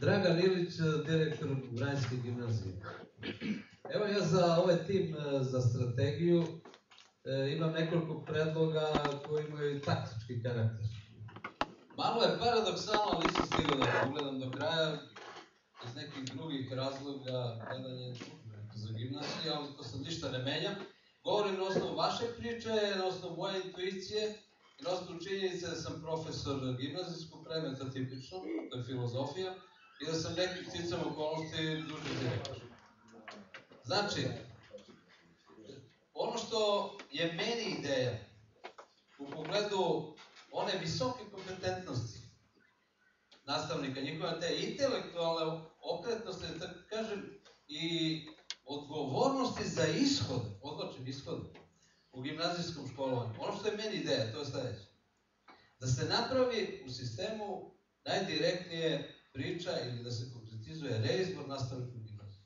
Dragan Ilić, direktor Vranjske gimnazije. Evo ja za ovaj tim e, za strategiju e, imam nekoliko predloga koji imaju taktički karakter. Malo je paradoksalno, ali nisam stigao da pogledam do kraja, iz nekih drugih razloga gledanje za gimnaziju, ali to sad ništa ne menja. Govorim na osnovu vaše priče, na osnovu moje intuicije, na osnovu činjenice da sam profesor gimnazijskog predmeta tipično, to je filozofija, i da sam nekih sticam okolnosti duže direktor. Znači, ono što je meni ideja u pogledu one visoke kompetentnosti nastavnika, njihove te intelektualne okretnosti, da kažem, i odgovornosti za ishod, odločim ishod, u gimnazijskom školovanju. Ono što je meni ideja, to je sledeće. Da se napravi u sistemu najdirektnije priča ili da se konkretizuje reizbor nastavnika u gimnaziji.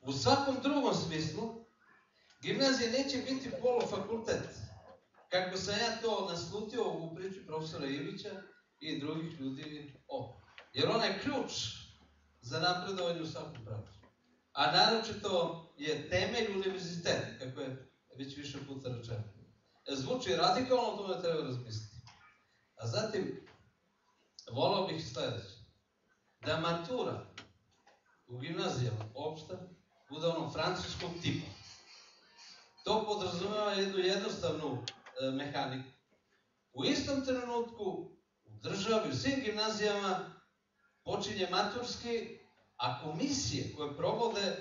U svakom drugom smislu, gimnazija neće biti polufakultet. Kako sam ja to naslutio u priči profesora Ivića i drugih ljudi ovdje. Jer ona je ključ za napredovanje u svakom pravcu. A naročito je temelj univerziteta, kako je već više puta rečeno. E, zvuči radikalno, o tome treba razmisliti. A zatim, volao bih sledeće. Da matura u gimnazijama opšta bude ono francuskog tipa. To podrazumeva jednu jednostavnu e, mehaniku. U istom trenutku u državi, u svim gimnazijama počinje maturski, a komisije koje provode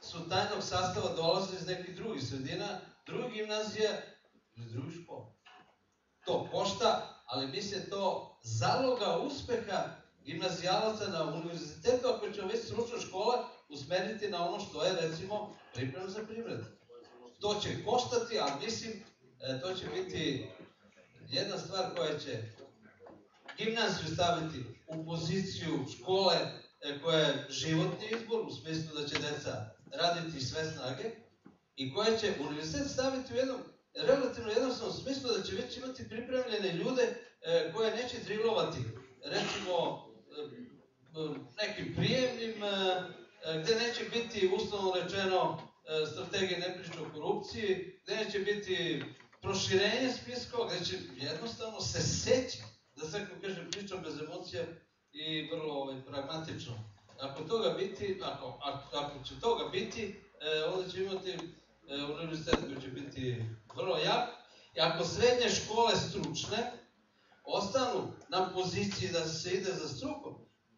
su tajnog sastava dolaze iz nekih drugih sredina, drugih gimnazija ili drugih škola. To košta, ali mislim to zaloga uspeha gimnazijalaca na univerzitetu ako će već stručna škola usmeriti na ono što je, recimo, priprema za privredu. To će koštati, ali mislim, e, to će biti jedna stvar koja će gimnaziju staviti u poziciju škole e, koja je životni izbor, u smislu da će deca raditi sve snage, i koja će univerzitet staviti u jednom relativno jednostavnom smislu da će već imati pripremljene ljude e, koje neće drilovati, recimo e, nekim prijemnim, e, gde neće biti uslovno rečeno e, strategije ne priča o korupciji, gde neće biti proširenje spiskova, gde će jednostavno se seći, da sve kako kažem pričam bez emocija i vrlo ovaj, pragmatično. Ako toga biti, ako, ako, ako će toga biti, e, onda će imati e, univerzitet koji će biti vrlo jak. I ako srednje škole stručne ostanu na poziciji da se ide za strukom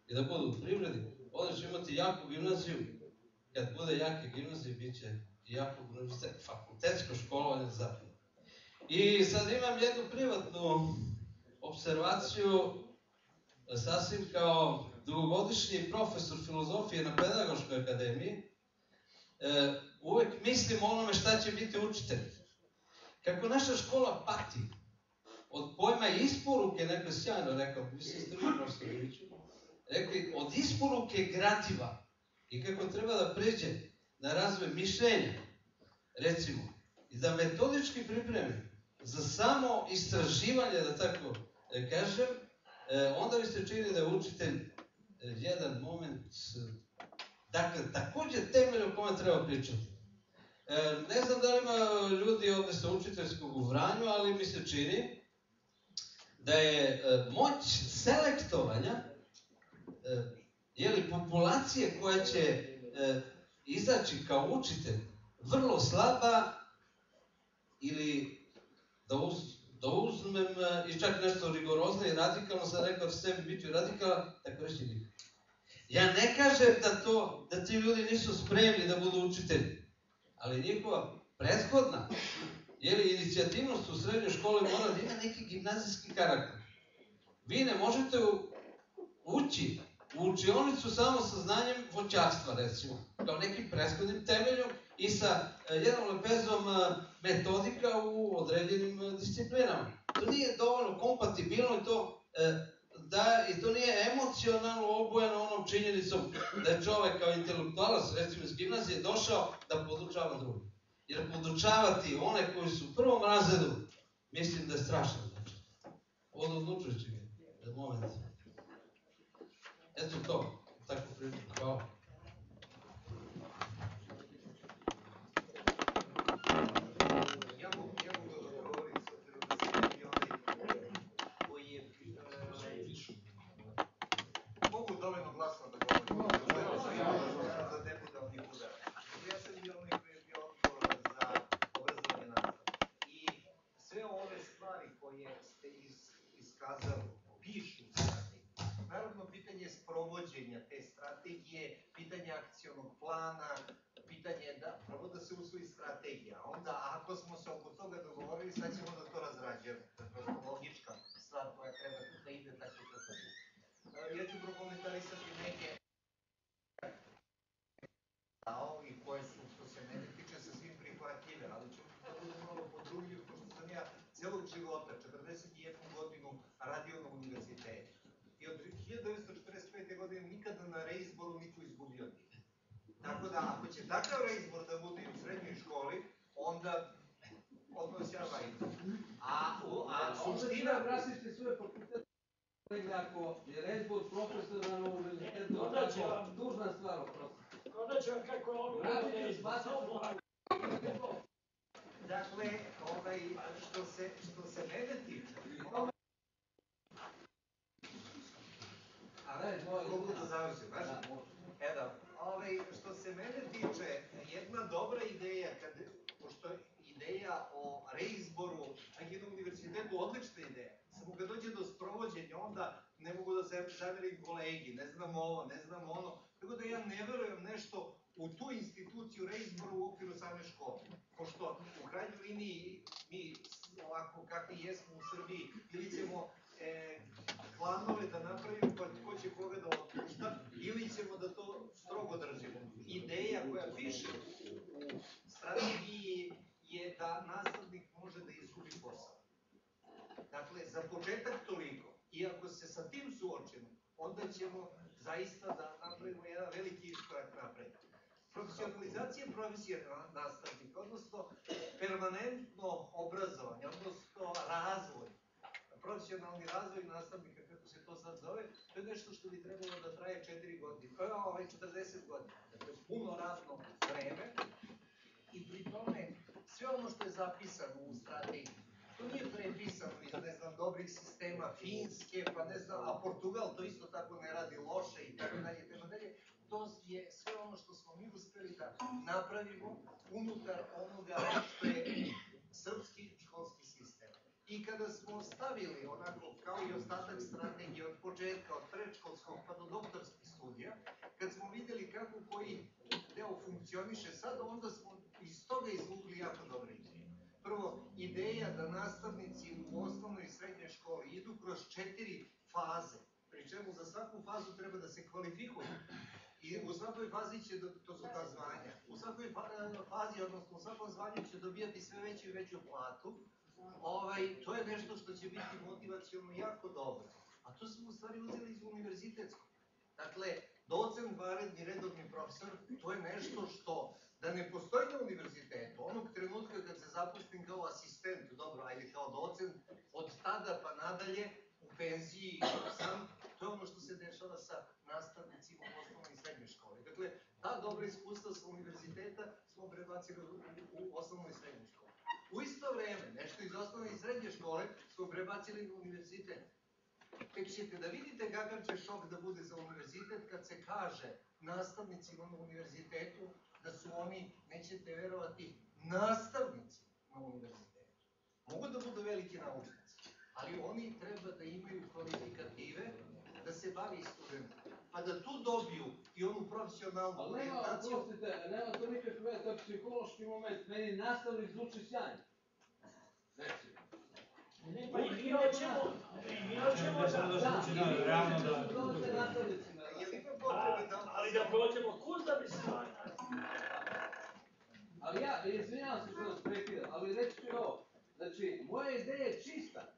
i da budu u privredi, onda će imati jaku gimnaziju. Kad bude jake gimnazije, bit će jako univerzitet, fakultetsko školovanje zapravo. I sad imam jednu privatnu observaciju, sasvim kao dugogodišnji profesor filozofije na Pedagoškoj akademiji, e, uvek mislim onome šta će biti učitelj. Kako naša škola pati od pojma isporuke, neko je sjajno rekao, mislim ste mi profesor Iliću, rekli od isporuke gradiva i kako treba da pređe na razvoj mišljenja, recimo, i da metodički pripremi za samo istraživanje, da tako e, kažem, e, onda bi se čini da je učitelj e, jedan moment, dakle, takođe temelj o kome treba pričati. Ne znam da li ima ljudi ovde sa učiteljskog u Vranju, ali mi se čini da je moć selektovanja jeli, populacije koja će izaći kao učitelj vrlo slaba ili da, uz, da uzmem e, i čak nešto rigorozno i radikalno, sam rekao da sebi biti radikalan, tako reći nikad. Ja ne kažem da to, da ti ljudi nisu spremni da budu učitelji, ali njihova prethodna, li inicijativnost u srednjoj školi mora da ima neki gimnazijski karakter. Vi ne možete ući u učionicu samo sa znanjem voćarstva, recimo, kao nekim preshodnim temeljom i sa e, jednom lepezom e, metodika u određenim e, disciplinama. To nije dovoljno kompatibilno i to da, i to nije emocionalno obojeno onom činjenicom da je čovek kao intelektualac, recimo iz gimnazije, došao da podučava drugi. Jer podučavati one koji su u prvom razredu, mislim da je strašno znači. Od odlučujućeg moment. Eto to, tako pričam. Hvala. Ja mogu, ja mogu da odgovorim s obzirom da sam i onaj koji je e, mogu dovoljno glasno da govorim. Ja za deputalni udar. Ja sam bio onaj koji je bio odgovoran za obrazovanje nastavnika. I sve ove stvari koje ste iz, iskazali pišu u strategiji. Naravno, pitanje sprovođenja te strategije, pitanje akcionog plana, pitanje je da prvo da se usvoji strategija, onda ako smo se oko toga dogovorili, sad ćemo da to razrađujemo. To je prosto logička stvar koja treba da ide tako kako je. E, Ja ću prokomentarisati neke dao i koje su, što se mene tiče, sasvim prihvatljive, ali ću da budem malo podrugljiv, pošto sam ja celog života, 41 godinu, radio na univerzitetu. I od 1945. godine nikada na reizboru niko izgubio nije. Tako da, ako će takav reizbor da bude u srednjoj školi, onda odnos ja vajim. A, u- a suština... da vratite svoje fakultete. Ako je rezbor profesora na univerzitetu, Onda će vam- dužna stvar oprosti. Onda će vam kako je on Vratite vašeg Dakle, ovaj, što se, što se mene tiče, A ne, moje mogu da završim, znaš? Da, može. E da, ovaj, što se mene tiče, jedna dobra ideja, kad, pošto ideja o reizboru, čak i na univerzitetu, odlična ideja, samo kad dođe do sprovođenja, onda ne mogu da se zamerim kolegi, ne znam ovo, ne znam ono, tako da ja ne verujem nešto u tu instituciju reizboru u okviru same škole. Pošto u krajnjoj liniji mi ovako kakvi jesmo u Srbiji, ili ćemo e, planove da napravimo pa ko će koga da otpušta, ili ćemo da to strogo držimo. Ideja koja piše u strategiji je da nastavnik može da izgubi posao. Dakle, za početak toliko. I ako se sa tim suočimo, onda ćemo zaista da napravimo jedan veliki iskorak napred. Profesionalizacija profesije na- nastavnika, odnosno permanentno obrazovanje, odnosno razvoj, profesionalni razvoj nastavnika, kako se to sad zove, to je nešto što bi trebalo da traje 4 godine, to je ovaj 40 godina, dakle puno radno vreme i pri tome sve ono što je zapisano u strategiji, to nije prepisano iz, ne znam, dobrih sistema Finske, pa ne znam, a Portugal to isto tako ne radi loše i tako dalje, tako dalje, to je sve ono što smo mi uspeli da napravimo unutar onoga što je srpski školski sistem. I kada smo stavili onako, kao i ostatak strategije od početka, od predškolskog pa do doktorskih studija, kad smo videli kako koji deo funkcioniše sad, onda smo iz toga izvukli jako dobre ideje. Prvo, ideja da nastavnici u osnovnoj i srednjoj školi idu kroz četiri faze, pri čemu za svaku fazu treba da se kvalifikuju. I u svakoj fazi će, do, to su ta zvanja, u svakoj fa- fazi, odnosno u svakom zvanju će dobijati sve veću i veću platu, ovaj, to je nešto što će biti motivacijalno jako dobro. A to smo u stvari uzeli iz univerzitetskog. Dakle, docent, vanredni, redovni profesor, to je nešto što, da ne postoji na univerzitetu, onog trenutka kad se zaposlim kao asistent, dobro, ajde kao docent, od tada pa nadalje, u penziji sam, to je ono što se dešava sa nastavnicima u osnovnoj i srednjoj školi. Dakle, ta dobra iskustva sa univerziteta smo prebacili u, u, u osnovnoj i srednjoj školi. U isto vreme, nešto iz osnovne i srednje škole smo prebacili na univerzitet. Tek ćete da vidite kakav će šok da bude za kaže nastavnicima na univerzitetu da su oni, nećete verovati, nastavnici na univerzitetu. Mogu da budu veliki naučnici, ali oni treba da imaju kvalifikative da se bavi studentom. Pa da tu dobiju i onu profesionalnu Ali nema, oprostite, nema to nikakve veze, to je psihološki moment. Meni nastavnik zvuči sjajno. Recimo. Ne, pa i mi hoćemo, i mi hoćemo da... Da, zvuči da, realno da- da. Zovete nastavnicima. Jel ima A, potrebe da... ali da prođemo kurs da bi se. Ali ja, izvinjavam se što vas prekidam, ali reći ću ovo. Znači, moja ideja je čista.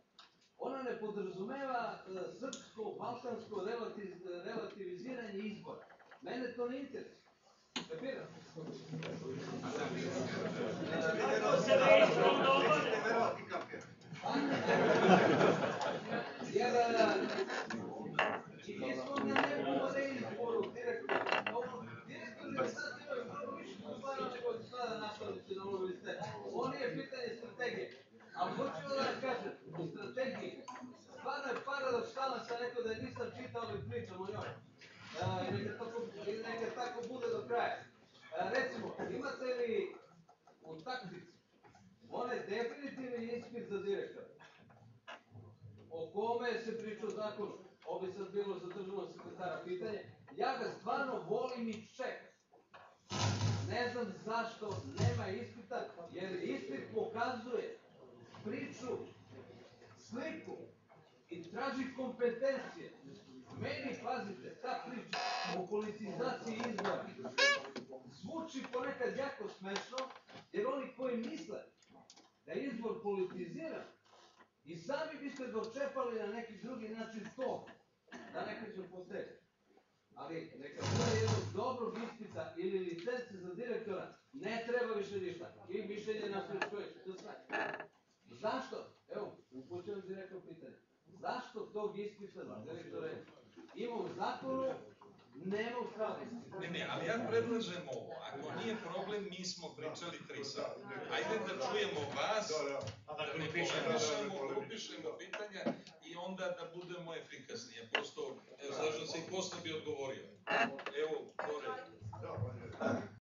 Ona ne podrazumeva e, srpsko-balkansko relatiz, relativiziranje izbora. Mene to ne interesuje. Kapirate? Kako se reizbor dobar? Nećete verovati kapiram. Jer, e, i mi smo na nebu hoću da kažem, u strategiji, stvarno je paradoksalno sam rekao da je nisam čitao, ali pričam o njoj. E, neka, tako, neka tako bude do kraja. E, recimo, imate li u taktici onaj definitivni ispit za direktora? O kome se pričao zakon, ovo bi sad bilo za sekretara pitanje, ja ga stvarno volim i čekam. Priču, sliku i traži kompetencije. Meni, pazite, ta priča o politizaciji izbora zvuči ponekad jako smešno, jer oni koji misle da je izbor politiziran i sami biste dočepali na neki drugi način to, da ne kažem po tebi. Ali neka bude jednog dobrog ispita ili licence za direktora, ne treba više ništa. I mišljenje na sve. Zašto, evo, upućujem direktno pitanje, zašto tog ispisana direktore ima u zakonu, nema u stvarnosti? Ne, ne, ali ja predlažem ovo, ako nije problem, mi smo pričali tri sata. Ajde da čujemo vas, da, da. da ne dakle, polemišemo, da, da upišemo pitanja i onda da budemo efikasnije. Prosto, evo, zašto se i posto bi odgovorio. Evo, Tore. Pa